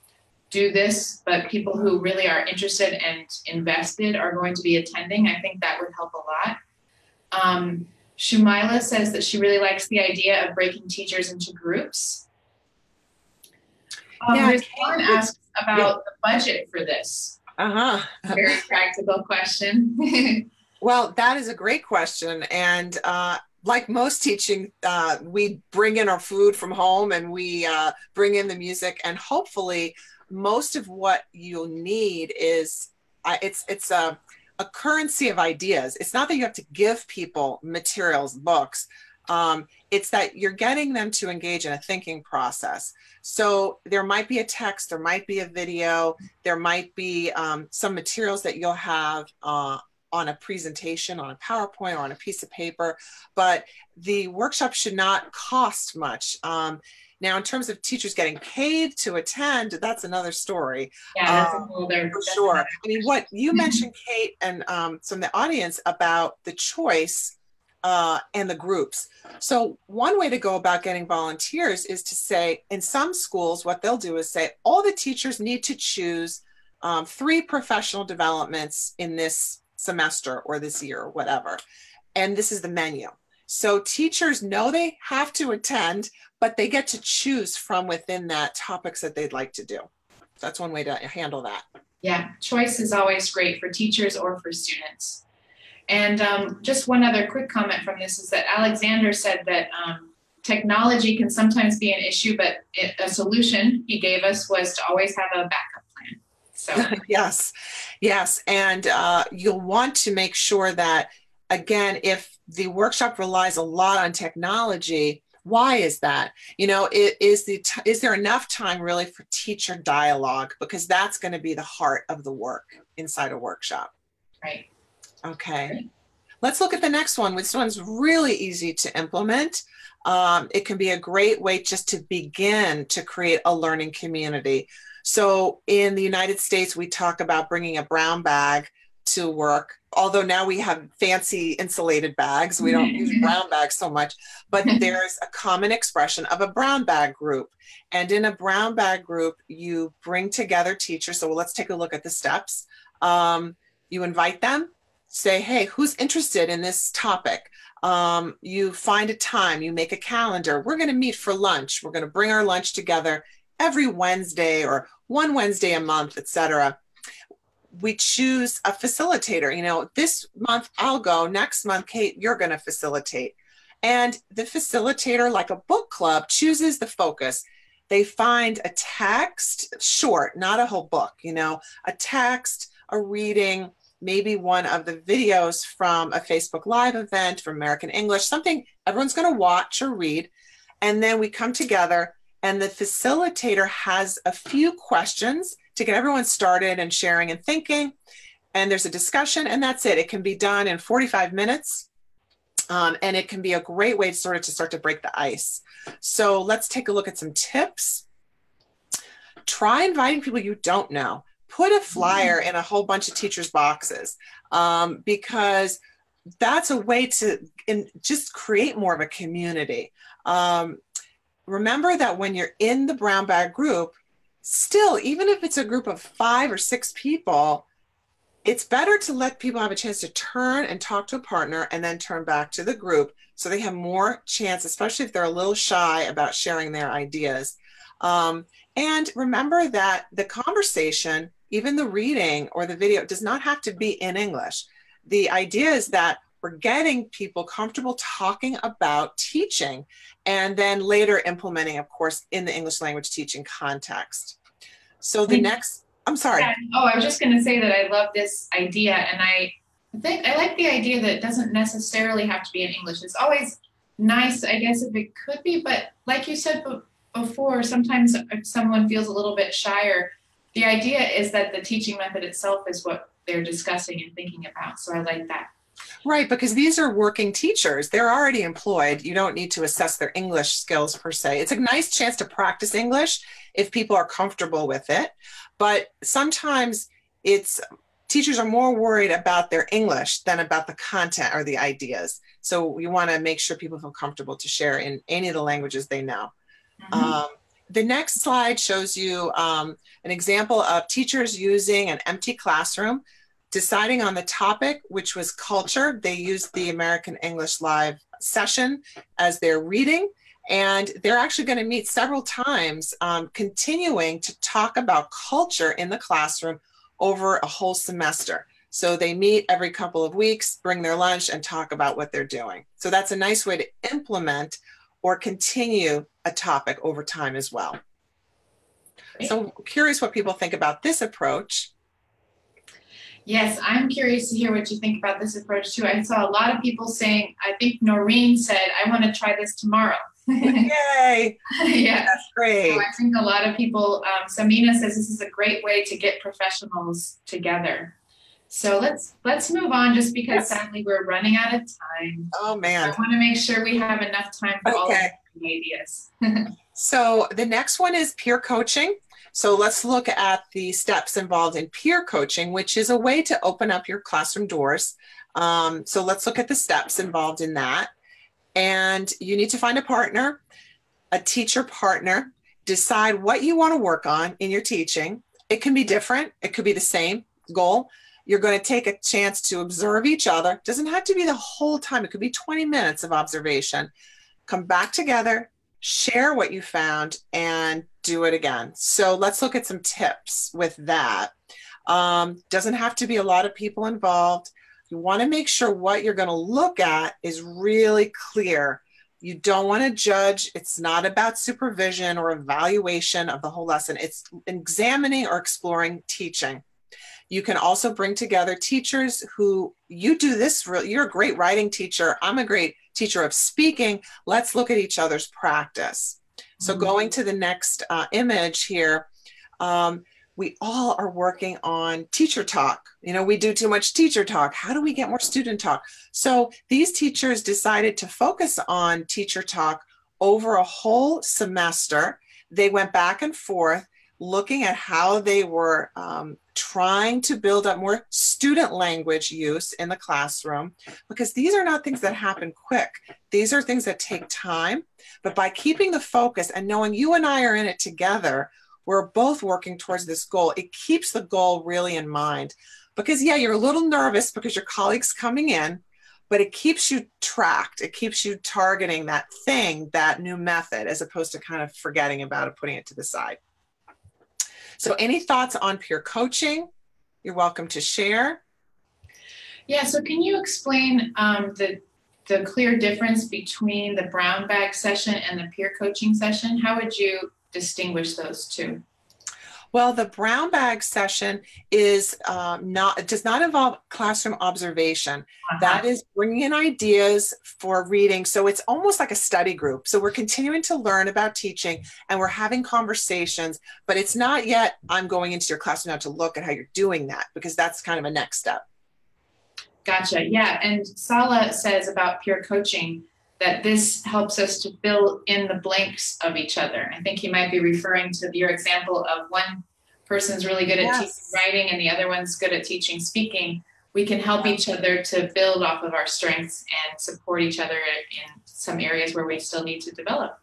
do this, but people who really are interested and invested are going to be attending. I think that would help a lot. Um, Shumila says that she really likes the idea of breaking teachers into groups. Um, yeah, Rizwan asks about yeah. the budget for this. Uh huh. Very practical question. [LAUGHS] Well, that is a great question. And uh, like most teaching, uh, we bring in our food from home and we uh, bring in the music, and hopefully, most of what you'll need is uh, it's it's a a currency of ideas. It's not that you have to give people materials, books. Um, it's that you're getting them to engage in a thinking process. So there might be a text, there might be a video, there might be um, some materials that you'll have uh, on a presentation, on a PowerPoint, or on a piece of paper, but the workshop should not cost much. Um, now, in terms of teachers getting paid to attend, that's another story. Yeah, um, a for sure. I mean, what you mentioned, Kate, and um, some of the audience about the choice uh, and the groups. So, one way to go about getting volunteers is to say, in some schools, what they'll do is say, all the teachers need to choose um, three professional developments in this semester or this year or whatever. And this is the menu. So teachers know they have to attend, but they get to choose from within that topics that they'd like to do. That's one way to handle that. Yeah, choice is always great for teachers or for students. And um, just one other quick comment from this is that Alexander said that um, technology can sometimes be an issue, but it, a solution he gave us was to always have a backup. So, [LAUGHS] yes, yes. And uh, you'll want to make sure that, again, if the workshop relies a lot on technology, why is that? You know it, is the t- is there enough time really for teacher dialogue? Because that's going to be the heart of the work inside a workshop. Right. Okay. Right. let's look at the next one this one's really easy to implement. Um, it can be a great way just to begin to create a learning community so in the united states we talk about bringing a brown bag to work. Although now we have fancy insulated bags, we don't use brown bags so much, but [LAUGHS] there's a common expression of a brown bag group. And in a brown bag group, you bring together teachers. So let's take a look at the steps. Um, you invite them, say, hey, who's interested in this topic? Um, you find a time, you make a calendar. We're going to meet for lunch. We're going to bring our lunch together every Wednesday or one Wednesday a month, etc we choose a facilitator. You know, this month I'll go, next month, Kate, you're going to facilitate. And the facilitator, like a book club, chooses the focus. They find a text, short, not a whole book, you know, a text, a reading, maybe one of the videos from a Facebook Live event from American English, something everyone's going to watch or read. And then we come together, and the facilitator has a few questions to get everyone started and sharing and thinking. And there's a discussion, and that's it. It can be done in 45 minutes. Um, and it can be a great way to sort of to start to break the ice. So let's take a look at some tips. Try inviting people you don't know. Put a flyer in a whole bunch of teachers' boxes um, because that's a way to in, just create more of a community. Um, remember that when you're in the brown bag group, still, even if it's a group of five or six people, it's better to let people have a chance to turn and talk to a partner and then turn back to the group so they have more chance, especially if they're a little shy about sharing their ideas. Um, and remember that the conversation, even the reading or the video, does not have to be in English. The idea is that we're getting people comfortable talking about teaching and then later implementing, of course, in the English language teaching context. So the next, I'm sorry. Yeah. Oh, I was just going to say that I love this idea, and I think I like the idea that it doesn't necessarily have to be in English. It's always nice, I guess, if it could be, but like you said before, sometimes if someone feels a little bit shyer, the idea is that the teaching method itself is what they're discussing and thinking about. So I like that. Right, because these are working teachers. They're already employed. You don't need to assess their English skills per se. It's a nice chance to practice English if people are comfortable with it. But sometimes it's teachers are more worried about their English than about the content or the ideas. So we want to make sure people feel comfortable to share in any of the languages they know. Mm-hmm. Um, the next slide shows you um, an example of teachers using an empty classroom deciding on the topic, which was culture. They used the American English Live session as their reading. And they're actually going to meet several times, um, continuing to talk about culture in the classroom over a whole semester. So they meet every couple of weeks, bring their lunch, and talk about what they're doing. So that's a nice way to implement or continue a topic over time as well. So, curious what people think about this approach. Yes, I'm curious to hear what you think about this approach too. I saw a lot of people saying, I think Noreen said, I want to try this tomorrow. [LAUGHS] Yay! yeah, that's great. So I think a lot of people, um, Samina says this is a great way to get professionals together. So let's let's move on just because yes. sadly we're running out of time. Oh man. I want to make sure we have enough time for okay. all the ideas. [LAUGHS] so the next one is peer coaching. So let's look at the steps involved in peer coaching, which is a way to open up your classroom doors. Um, so let's look at the steps involved in that. And you need to find a partner, a teacher partner, decide what you want to work on in your teaching. It can be different, it could be the same goal. You're going to take a chance to observe each other. Doesn't have to be the whole time, it could be 20 minutes of observation. Come back together, share what you found, and do it again. So let's look at some tips with that. Um, doesn't have to be a lot of people involved. You want to make sure what you're going to look at is really clear. You don't want to judge. It's not about supervision or evaluation of the whole lesson. It's examining or exploring teaching. You can also bring together teachers who you do this, you're a great writing teacher. I'm a great teacher of speaking. Let's look at each other's practice. So, mm-hmm. going to the next uh, image here, um, we all are working on teacher talk. You know, we do too much teacher talk. How do we get more student talk? So, these teachers decided to focus on teacher talk over a whole semester. They went back and forth looking at how they were um, trying to build up more student language use in the classroom because these are not things that happen quick. These are things that take time. But by keeping the focus and knowing you and I are in it together, we're both working towards this goal. It keeps the goal really in mind. Because, yeah, you're a little nervous because your colleague's coming in, but it keeps you tracked. It keeps you targeting that thing, that new method, as opposed to kind of forgetting about it, putting it to the side. So, any thoughts on peer coaching? You're welcome to share. Yeah, so can you explain um, the the clear difference between the brown bag session and the peer coaching session? How would you distinguish those two? Well, the brown bag session is um, not does not involve classroom observation. Uh-huh. That is bringing in ideas for reading. So it's almost like a study group. So we're continuing to learn about teaching and we're having conversations, but it's not yet. I'm going into your classroom now to look at how you're doing that because that's kind of a next step. Gotcha. Yeah, and Sala says about peer coaching that this helps us to fill in the blanks of each other. I think he might be referring to your example of one person's really good at yes. teaching writing and the other one's good at teaching speaking. We can help each other to build off of our strengths and support each other in some areas where we still need to develop.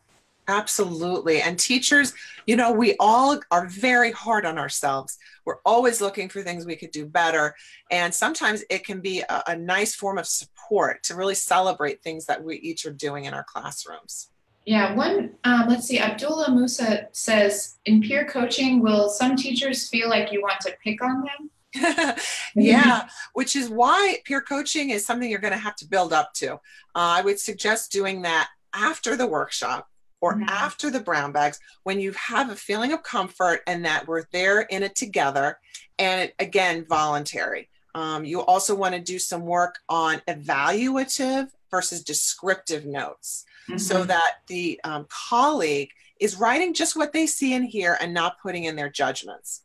Absolutely. And teachers, you know, we all are very hard on ourselves. We're always looking for things we could do better. And sometimes it can be a, a nice form of support to really celebrate things that we each are doing in our classrooms. Yeah, one, um, let's see, Abdullah Musa says in peer coaching, will some teachers feel like you want to pick on them? [LAUGHS] [LAUGHS] yeah, which is why peer coaching is something you're going to have to build up to. Uh, I would suggest doing that after the workshop or mm-hmm. after the brown bags when you have a feeling of comfort and that we're there in it together and it, again voluntary um, you also want to do some work on evaluative versus descriptive notes mm-hmm. so that the um, colleague is writing just what they see and hear and not putting in their judgments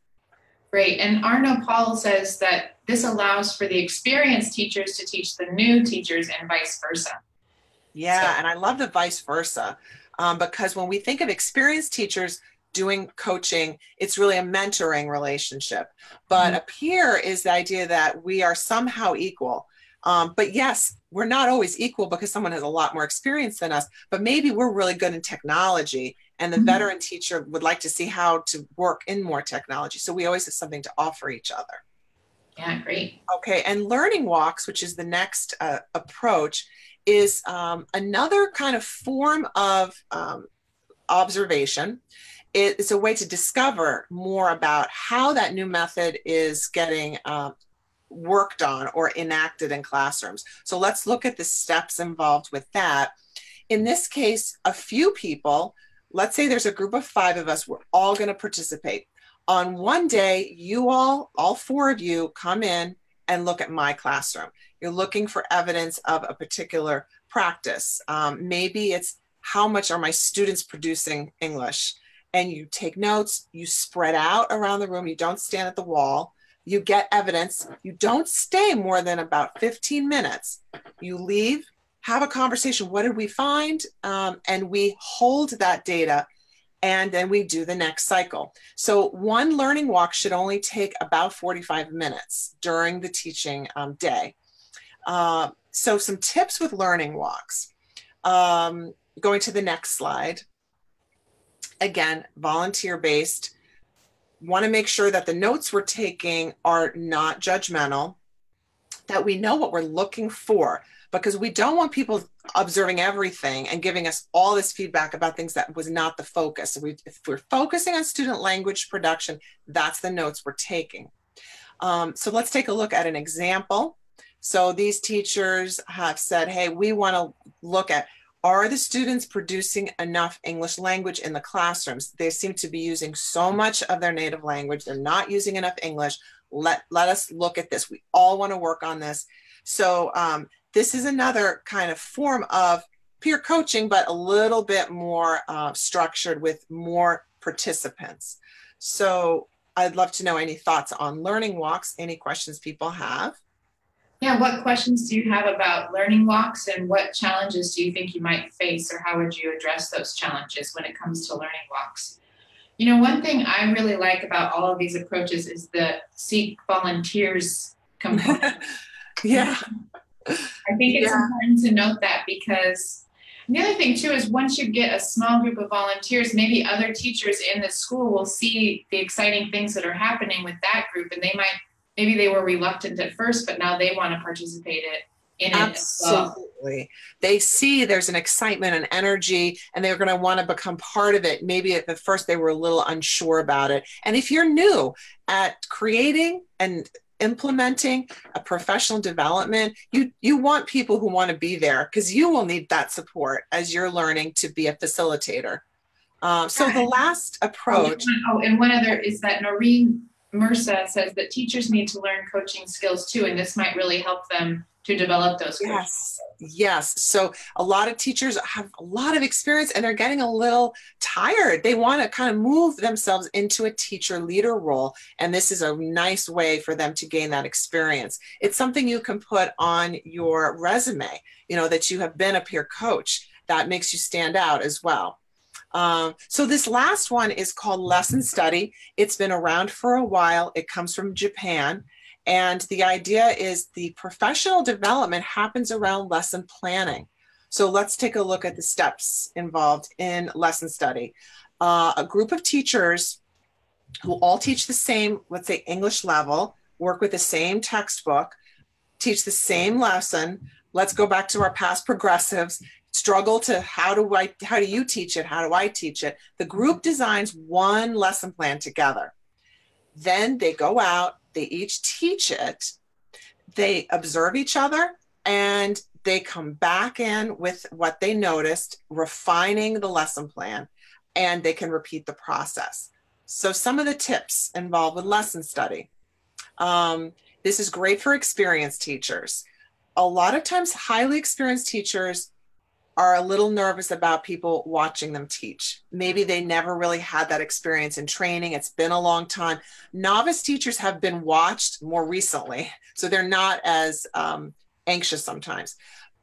Great. And Arno Paul says that this allows for the experienced teachers to teach the new teachers and vice versa. Yeah, so. and I love the vice versa um, because when we think of experienced teachers doing coaching, it's really a mentoring relationship. But mm-hmm. a peer is the idea that we are somehow equal. Um, but yes, we're not always equal because someone has a lot more experience than us, but maybe we're really good in technology and the mm-hmm. veteran teacher would like to see how to work in more technology. So we always have something to offer each other. Yeah, great. Okay, and learning walks, which is the next uh, approach, is um, another kind of form of um, observation. It's a way to discover more about how that new method is getting uh, worked on or enacted in classrooms. So let's look at the steps involved with that. In this case, a few people, let's say there's a group of five of us, we're all going to participate. On one day, you all, all four of you, come in and look at my classroom. You're looking for evidence of a particular practice. Um, maybe it's how much are my students producing English? And you take notes, you spread out around the room, you don't stand at the wall, you get evidence, you don't stay more than about 15 minutes. You leave, have a conversation. What did we find? Um, and we hold that data and then we do the next cycle. So one learning walk should only take about 45 minutes during the teaching um, day. Uh, so some tips with learning walks. Um, going to the next slide. Again, volunteer based. Want to make sure that the notes we're taking are not judgmental, that we know what we're looking for because we don't want people observing everything and giving us all this feedback about things that was not the focus. We, if we're focusing on student language production, that's the notes we're taking. Um, so let's take a look at an example. So these teachers have said, hey, we want to look at Are the students producing enough English language in the classrooms? They seem to be using so much of their native language. They're not using enough English. Let, let us look at this. We all want to work on this. So um, this is another kind of form of peer coaching, but a little bit more uh, structured with more participants. So I'd love to know any thoughts on learning walks, any questions people have. Yeah, what questions do you have about learning walks and what challenges do you think you might face or how would you address those challenges when it comes to learning walks? You know, one thing I really like about all of these approaches is the seek volunteers component. [LAUGHS] yeah. I think it's yeah. important to note that because the other thing too is once you get a small group of volunteers, maybe other teachers in the school will see the exciting things that are happening with that group and they might maybe they were reluctant at first, but now they want to participate it in Absolutely. Well. They see there's an excitement and energy, and they're going to want to become part of it. Maybe at the first they were a little unsure about it. And if you're new at creating and implementing a professional development, you you want people who want to be there because you will need that support as you're learning to be a facilitator. Um, so the last approach. Oh, and one other is that Noreen Mirza says that teachers need to learn coaching skills too, and this might really help them to develop those. Yes, yes. So a lot of teachers have a lot of experience and they're getting a little tired. They want to kind of move themselves into a teacher leader role, and this is a nice way for them to gain that experience. It's something you can put on your resume, you know, that you have been a peer coach. That makes you stand out as well. Um, so this last one is called Lesson Study. It's been around for a while. It comes from Japan. And the idea is the professional development happens around lesson planning. So let's take a look at the steps involved in lesson study. Uh, a group of teachers who all teach the same, let's say English level, work with the same textbook, teach the same lesson. Let's go back to our past progressives struggle to how do I how do you teach it? How do I teach it? The group designs one lesson plan together. Then they go out, they each teach it, they observe each other, and they come back in with what they noticed, refining the lesson plan, and they can repeat the process. So, some of the tips involved with lesson study. Um, this is great for experienced teachers. A lot of times, highly experienced teachers are a little nervous about people watching them teach. Maybe they never really had that experience in training. It's been a long time. Novice teachers have been watched more recently, so they're not as um, anxious sometimes.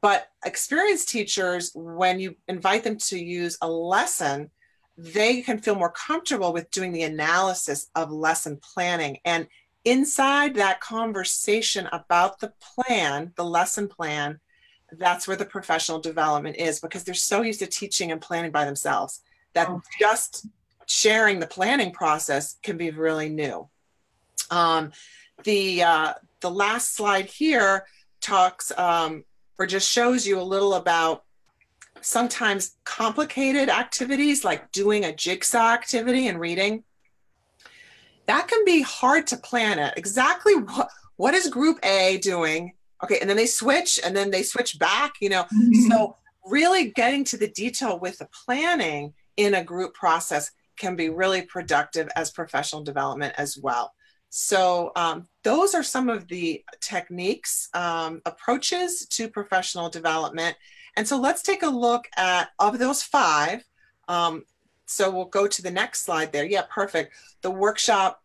But experienced teachers, when you invite them to use a lesson, they can feel more comfortable with doing the analysis of lesson planning. And inside that conversation about the plan, the lesson plan, that's where the professional development is because they're so used to teaching and planning by themselves that okay. just sharing the planning process can be really new. Um, the uh, the last slide here talks um, or just shows you a little about sometimes complicated activities like doing a jigsaw activity and reading. That can be hard to plan it. Exactly what what is group A doing okay and then they switch and then they switch back you know? Mm-hmm. so really getting to the detail with the planning in a group process can be really productive as professional development as well. So um, those are some of the techniques um, approaches to professional development. And so let's take a look at of those five um, so we'll go to the next slide there. Yeah perfect. The workshop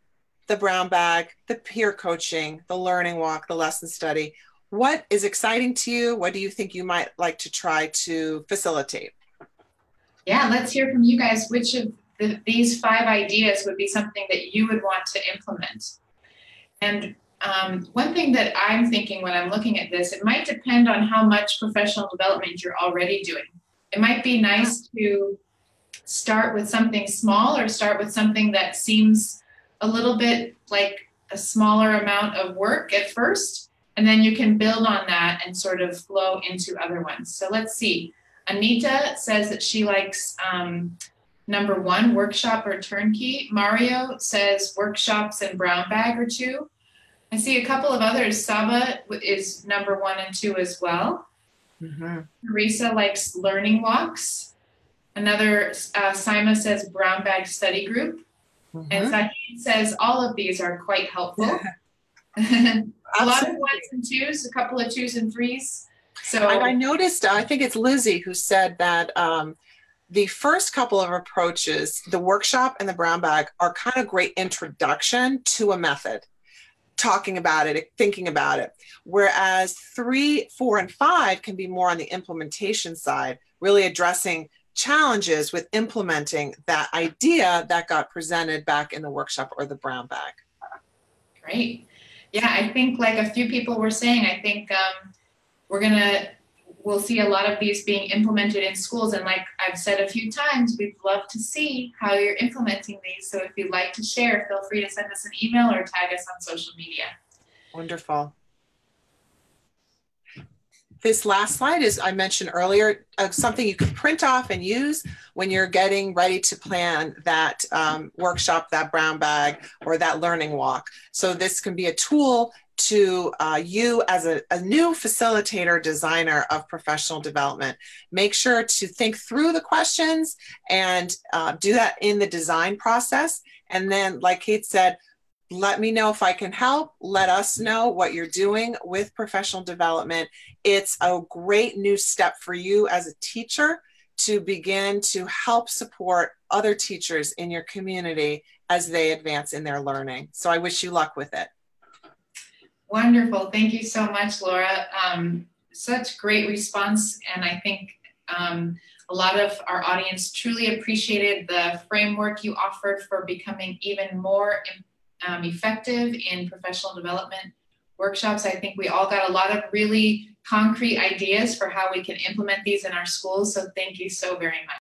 the brown bag the peer coaching the learning walk the lesson study what is exciting to you? What do you think you might like to try to facilitate? Yeah, let's hear from you guys. Which of the, these five ideas would be something that you would want to implement? And um, one thing that I'm thinking when I'm looking at this, it might depend on how much professional development you're already doing. It might be nice to start with something small or start with something that seems a little bit like a smaller amount of work at first and then you can build on that and sort of flow into other ones. So let's see. Anita says that she likes um, number one, workshop or turnkey. Mario says workshops and brown bag or two. I see a couple of others. Saba is number one and two as well. Mm-hmm. Teresa likes learning walks. Another, uh, Sima says brown bag study group. Mm-hmm. And Zahid says all of these are quite helpful. [LAUGHS] a lot of ones and twos, a couple of twos and threes. So And I noticed, I think it's Lizzie who said that um, the first couple of approaches, the workshop and the brown bag, are kind of great introduction to a method, talking about it, thinking about it. Whereas three, four, and five can be more on the implementation side, really addressing challenges with implementing that idea that got presented back in the workshop or the brown bag. Great. Yeah, I think like a few people were saying, I think um, we're gonna we'll see a lot of these being implemented in schools. And like I've said a few times, we'd love to see how you're implementing these. So if you'd like to share, feel free to send us an email or tag us on social media. Wonderful. This last slide is, I mentioned earlier, uh, something you can print off and use when you're getting ready to plan that um, workshop, that brown bag, or that learning walk. So this can be a tool to uh, you as a, a, new facilitator designer of professional development make sure to think through the questions and uh, do that in the design process and then like kate said let me know if i can help let us know what you're doing with professional development it's a great new step for you as a teacher to begin to help support other teachers in your community as they advance in their learning so i wish you luck with it Wonderful. Thank you so much, Laura. Um, such great response. And I think um, a lot of our audience truly appreciated the framework you offered for becoming even more um, effective in professional development workshops. I think we all got a lot of really concrete ideas for how we can implement these in our schools. So thank you so very much.